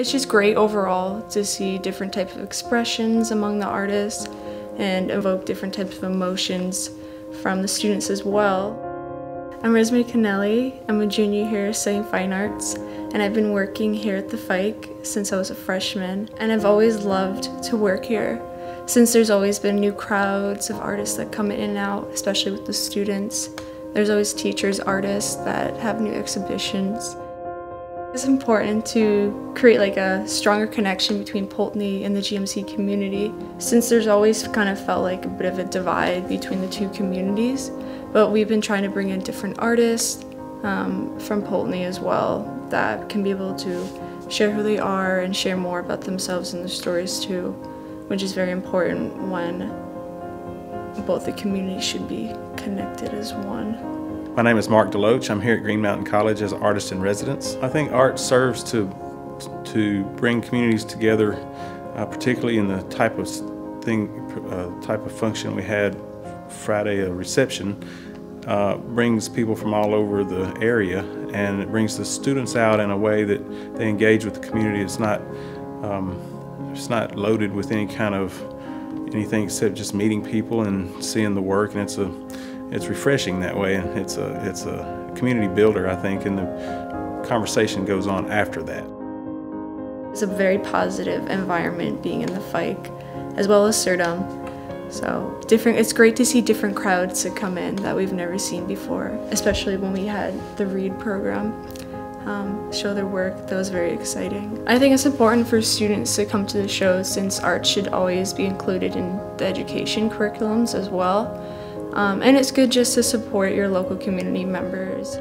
It's just great overall to see different types of expressions among the artists and evoke different types of emotions from the students as well. I'm Rosemary Canelli. I'm a junior here studying fine arts and I've been working here at the Feick since I was a freshman and I've always loved to work here since there's always been new crowds of artists that come in and out, especially with the students. There's always teachers, artists that have new exhibitions. It's important to create like a stronger connection between Poultney and the GMC community since there's always kind of felt like a bit of a divide between the two communities. But we've been trying to bring in different artists um, from Poultney as well that can be able to share who they are and share more about themselves and their stories too, which is very important when both the communities should be connected as one. My name is Mark Deloach. I'm here at Green Mountain College as an artist in residence. I think art serves to, to bring communities together, uh, particularly in the type of thing, uh, type of function we had Friday, a reception, uh, brings people from all over the area and it brings the students out in a way that they engage with the community. It's not, um, it's not loaded with any kind of anything except just meeting people and seeing the work and it's a it's refreshing that way, and it's a it's a community builder, I think, and the conversation goes on after that. It's a very positive environment being in the Feick, as well as CERDM. So different. It's great to see different crowds to come in that we've never seen before, especially when we had the REED program. Um, show their work. That was very exciting. I think it's important for students to come to the show since art should always be included in the education curriculums as well. Um, and it's good just to support your local community members.